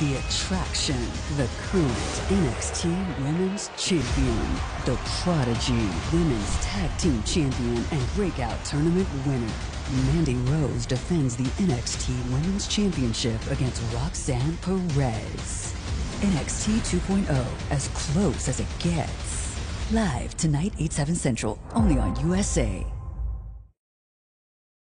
the attraction, the current NXT Women's Champion, the Prodigy Women's Tag Team Champion and Breakout Tournament winner. Mandy Rose defends the NXT Women's Championship against Roxanne Perez. NXT 2.0, as close as it gets. Live tonight, 8, 7 Central, only on USA.